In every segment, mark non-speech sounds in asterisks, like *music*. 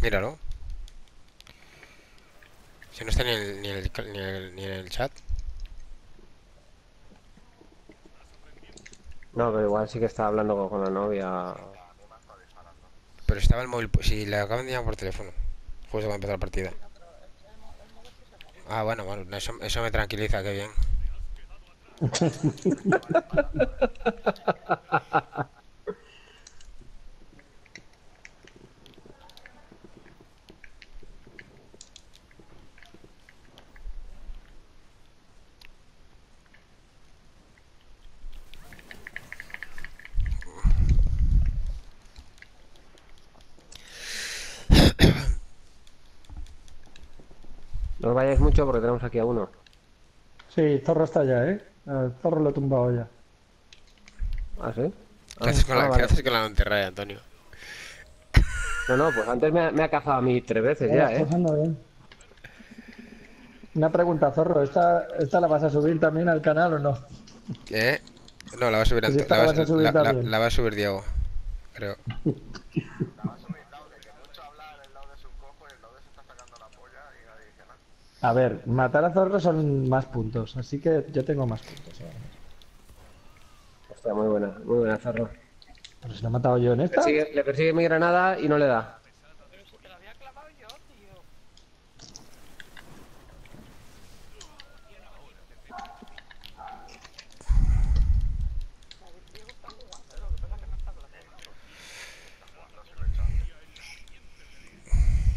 Míralo. Si no está ni, en- ni, el, ni, el- ni en el chat. No, pero igual sí que está hablando con, la novia. Pero estaba el móvil. Si le acaban de llamar por teléfono. Justo a empezar la partida. Ah, bueno, bueno, eso, eso me tranquiliza, qué bien. No os vayáis mucho porque tenemos aquí a uno. Sí, Zorro está ya, ¿eh? El Zorro lo he tumbado ya. ¿Ah, sí? ¿Qué haces con Ah, la, vale. ¿qué haces con la Monterrey, Antonio? No, no, pues antes me ha, me ha cazado a mí tres veces ya, está ¿eh? pasando bien. Una pregunta, Zorro. ¿Esta, ¿Esta la vas a subir también al canal o no? ¿Eh? No, la va a subir, Pues la, la va, vas a subir la- la va a subir Diego. Creo. *laughs* A ver, matar a Zorro son más puntos, así que yo tengo más puntos. Hostia, muy buena, muy buena, Zorro. Pero si lo he matado yo en esta. Persigue- le persigue mi granada y no le da.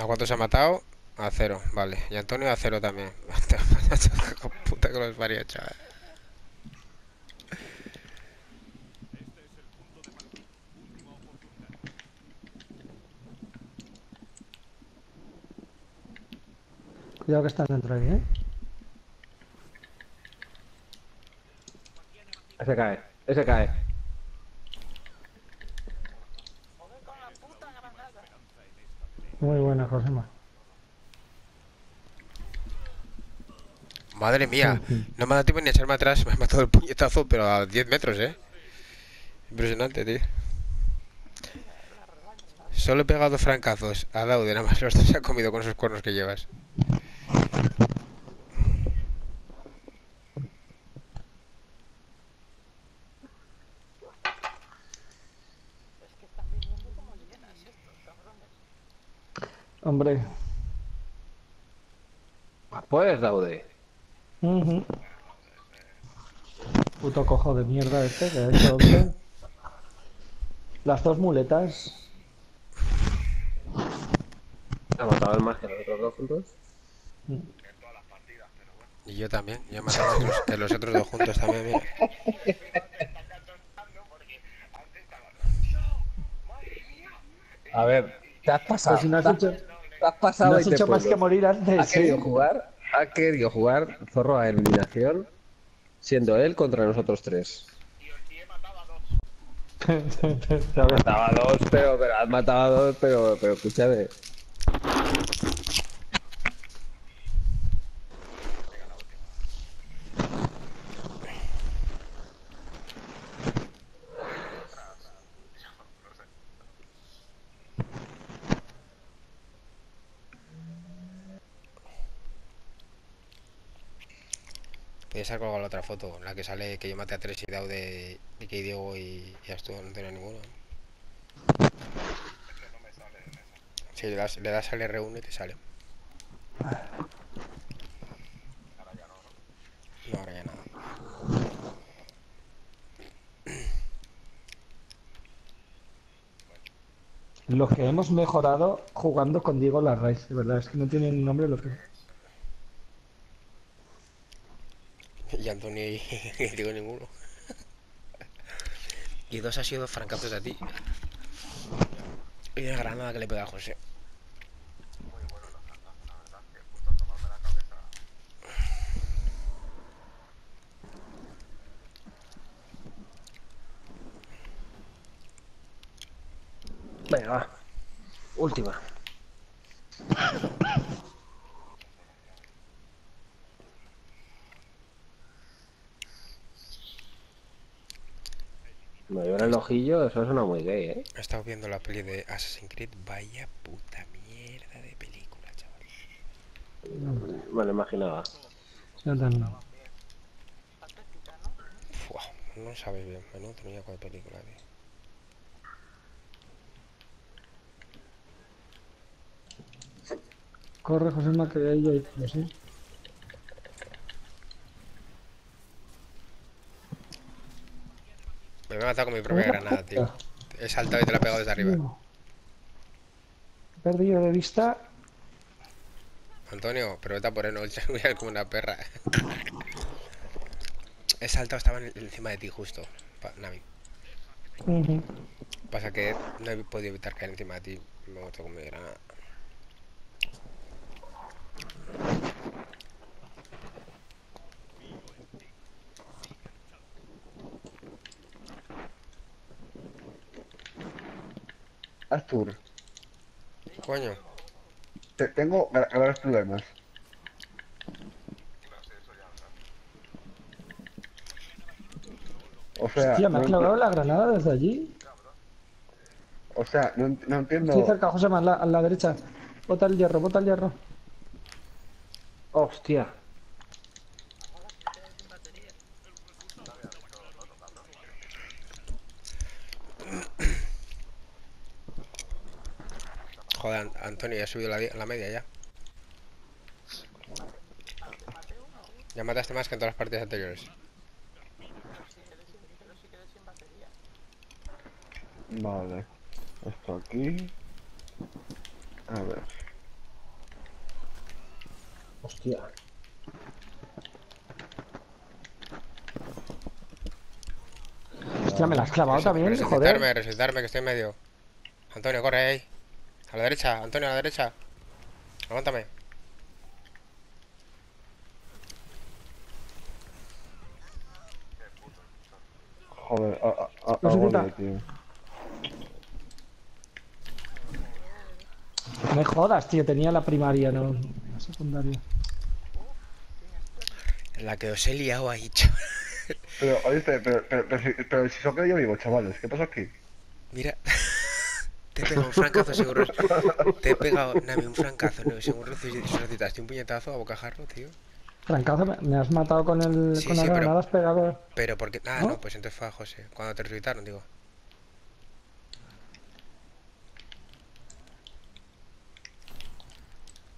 ¿A cuánto se ha matado? A cero, vale. Y Antonio a cero también. *laughs* Puta que los parió, chaval. Cuidado que están dentro ahí, ¿eh? Ese cae, ese cae. Muy buena, Josema. Madre mía, no me ha dado tiempo ni a echarme atrás. *laughs* Me ha matado el puñetazo, pero a 10 metros, eh. Impresionante, tío. Solo he pegado francazos a Daude, nada más *laughs* los dos se ha comido con esos cuernos que llevas. Hombre. Pues, Daude. Ujú. Puto cojo de mierda este que ha hecho once. Las dos muletas. Ha matado el más que los otros dos juntos. Y yo también, yo he matado a otros, que los otros dos juntos también, mira. A ver, te has pasado. Pues si no has te, hecho, te has pasado no y has te hecho más que morir antes. querido ¿eh? jugar, ha querido jugar Zorro a eliminación, siendo él contra nosotros tres. *laughs* Mataba a dos, pero, pero matado a dos, pero, pero escúchame. Haber colgado la otra foto, la que sale que yo maté a tres y Daude y que Diego y ya estuvo, no tenía ninguno. Sí, le das, le das al R1 y te sale. No, ahora ya nada. Los que hemos mejorado jugando con Diego Larraíz, de verdad, es que no tienen nombre lo que. Y, y Diego ninguno. Y dos ha sido francazos a ti. Y una granada que le pega a José. Venga, va. Última. El ojillo, eso suena muy gay, ¿eh? He estado viendo la peli de Assassin's Creed. Vaya puta mierda de película, chaval. Me lo imaginaba. Yo también. Fua, no sabes bien. Menudo troñaco de película, tío. Corre, Josema, que ahí hay no Me he matado con mi propia granada, tío. He saltado y te la he pegado desde arriba. He perdido de vista. Antonio, pero vete a por él, no *laughs* voy a ir como una perra. He saltado, estaba en- encima de ti justo, Navi. Ujú. Pasa que no he podido evitar caer encima de ti. Me he muerto con mi granada. Astur, Coño, te- tengo gra- graves problemas. O sea, Hostia, me ha no, clavado la granada desde allí. o sea, no, ent- no entiendo. Estoy cerca, a la, a la derecha. Bota el hierro, bota el hierro. Hostia. Joder, An- Antonio, ya he subido la, di- la media ya. Ya mataste más que en todas las partidas anteriores. Vale. Esto aquí. A ver. Hostia. Hostia, me la has clavado también, joder. resucitarme, que estoy en medio. Antonio, corre ahí. A la derecha, Antonio, a la derecha. Aguántame. Joder, a, a, a, tío. Me jodas, tío, tenía la primaria, no la secundaria. La que os he liado ahí, *laughs* chaval. Pero, oíste, pero, pero, pero, si, pero si solo quedo yo vivo, chavales, ¿qué pasa aquí? Mira. Te he pegado un francazo seguro. Te he pegado, Nami, un francazo, no, seguro resucitaste un puñetazo a bocajarro, tío. Francazo, me, has matado con el Sí, con sí, la pero- has pegado. Pero porque. Ah, ¿No? no, pues entonces fue a José. Cuando te resucitaron, digo.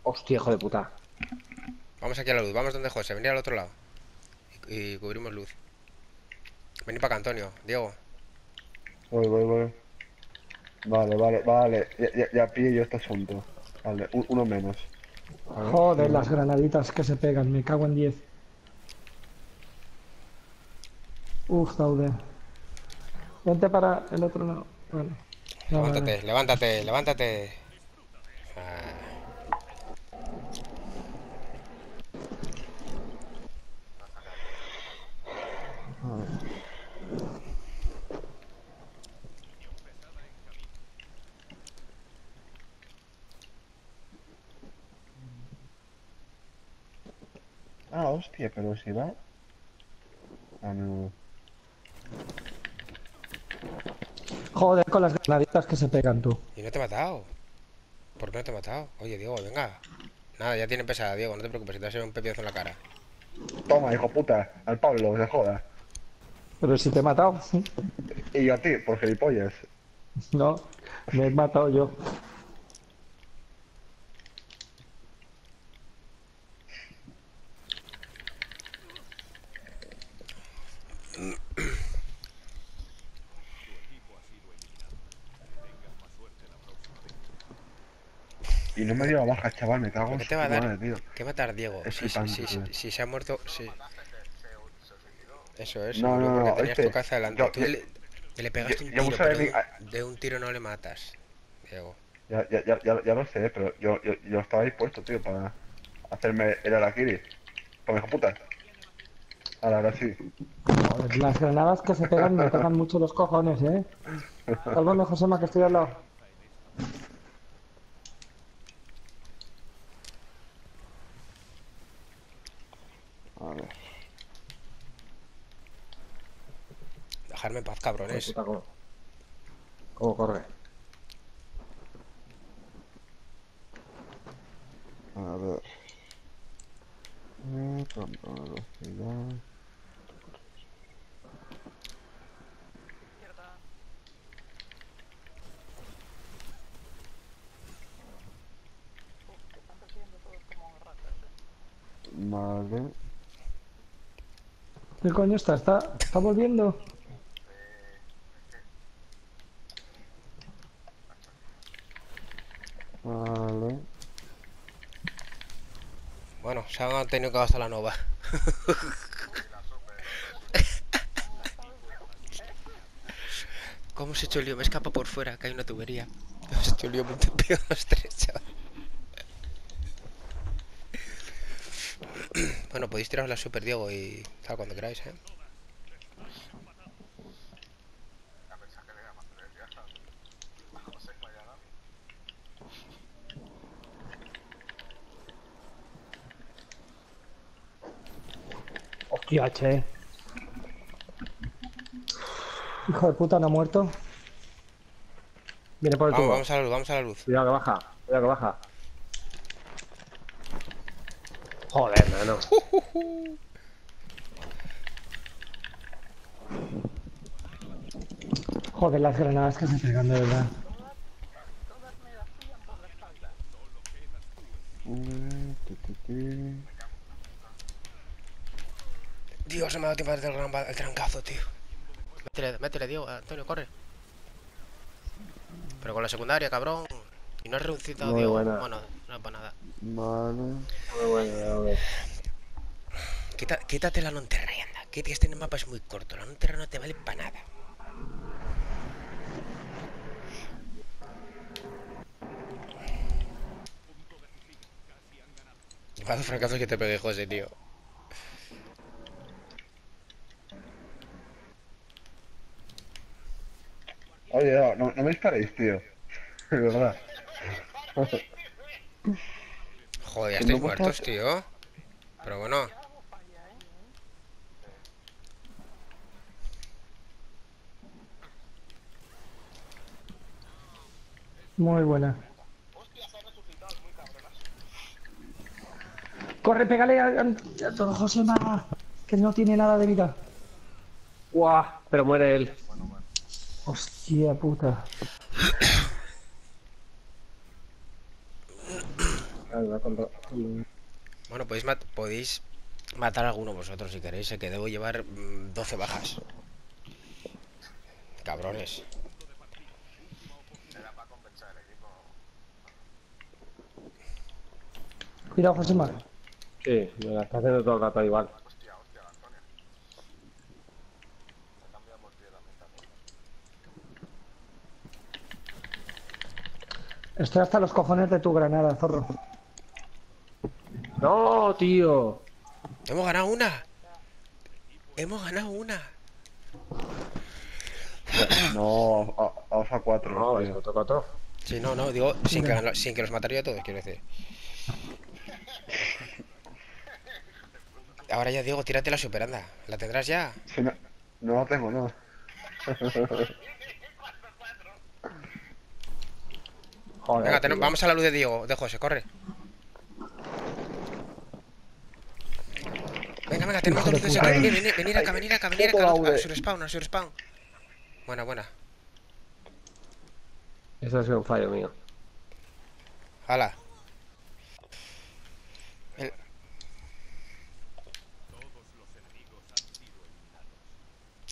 Hostia, hijo de puta. Vamos aquí a la luz, vamos donde José, venid al otro lado. Y, y cubrimos luz. Vení para acá, Antonio, Diego. Voy, voy, voy. Vale, vale, vale. Ya, ya, ya pillé yo este asunto. Vale, un- uno menos. Ver, Joder, las granaditas que se pegan, me cago en 10. Uf, Daude. Vente para el otro lado. Vale. Levántate, levántate, hostia, pero si va. Ah, no. Joder, con las granaditas que se pegan tú. y no te he matado. ¿Por qué no te he matado? Oye, Diego, venga. Nada, ya tiene pesada, Diego, no te preocupes, te va a un pepiazo en la cara. Toma, hijo puta, al Pablo, que se joda. Pero si te he matado. Y yo a ti, por gilipollas. No, me he matado yo. Y no me dio la baja, chaval, me cago en ¿Qué su te va a dar? madre, tío. ¿Qué matar, Diego? Es Si, si, si, si, si se ha muerto, sí. Eso es, No, no, porque no, tenías este, tu cabeza delante. yo- Tú yo- le, le pegaste yo- un tiro, de pero de, mi- un- de un tiro no le matas, Diego. Ya, ya, ya, ya, ya lo sé, pero yo, yo, yo estaba dispuesto, tío, para hacerme el Arakiri. Pues hijo puta. Ahora, ahora sí. Joder, las granadas que se pegan me tocan mucho los cojones, eh. *laughs* Sálvame, Josema, que estoy al lado. Dejarme en paz, cabrones. puta, ¿Cómo? ¿Cómo corre? A ver. Velocidad. Vale. ¿Qué coño está? ¿Está, está volviendo? Vale. Bueno, se han tenido que gastar la nova. ¿Cómo se ha hecho el lío? Me escapa por fuera, que hay una tubería. Ha hecho el lío muy chaval. Bueno, podéis tiraros la Super Diego y tal cuando queráis, ¿eh? Hostia, che. Hijo de puta, no ha muerto. Viene por el Vamos, tubo. vamos a la luz, vamos a la luz. Cuidado que baja. Cuidado que baja. Joder, mano. Joder, las granadas que se pegan, de verdad. Eh, tu, tu, tu. Dios, se me ha dado tiempo de hacer el, gran ba- el trancazo, tío. Métele, métele, Diego, Antonio, corre. Pero con la secundaria, cabrón. Y no has reducido, Muy Diego. buena. Bueno, no es para nada. Vale. Muy bueno, muy Quita- quítate la non-terra y anda. Que este mapa es muy corto. La non-terra no te vale para nada. Vaya fracaso que te pegué, José, tío. Oye, no, no, no me disparéis, tío. *laughs* De verdad. Joder, ya estáis muertos, tío. Pero bueno. Muy buena. Corre, pégale a, a, a todo Josema, que no tiene nada de vida. ¡Guau! Pero muere él. Hostia puta. Bueno, podéis, mat- podéis matar a alguno vosotros si queréis. eh, que debo llevar mm, 12 bajas. Cabrones. Cuidado, Josema. Sí, me la está haciendo todo el rato igual. Estoy hasta los cojones de tu granada, zorro. ¡No, tío! Hemos ganado una. Hemos ganado una. No, a, a, a 4. No, es otro coto. Sí, no, no, digo, sin que, sin que los mataría a todos, quiero decir. Ahora ya digo, tírate la superanda. ¿La tendrás ya? No, no la tengo, no. *laughs* Joder. Venga, ten- vamos a la luz de Diego, de José, corre. Venga, venga, tenemos dos luces puta. aquí. Venid, venid acá, venid acá, venid acá. Puto A su respawn, a su respawn. Buena, buena. Eso ha sido un fallo mío. Hala. El-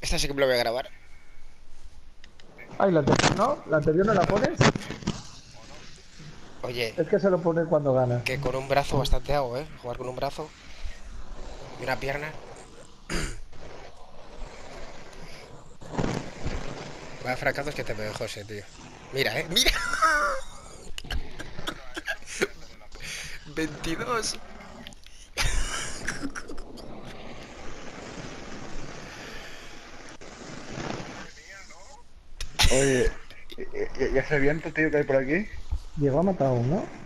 Esta sí que me lo voy a grabar. Ay, la anterior no, la anterior no la pones. Oye, Es que se lo pone cuando gana. que con un brazo bastante hago, ¿eh? Jugar con un brazo y una pierna. Vaya fracasos que te veo, José, tío. Mira, ¿eh? ¡Mira! *laughs* 22. Oye, ¿y, y- y ese viento, tío, que hay por aquí? Diego ha matado a uno.